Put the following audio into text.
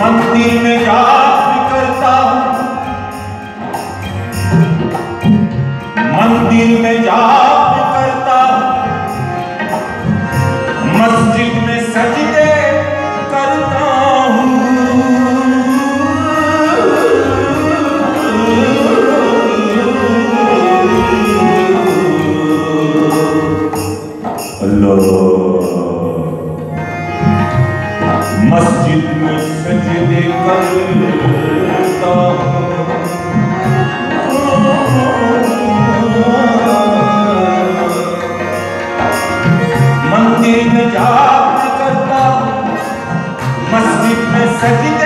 मंदिर में जाप करता हूँ। मंदिर में जाप करता हूँ। मस्जिद में सजदे करता अल्लाह। मस्जिद में सजदे करता मंदिर में जाप करता। मस्जिद में सजदे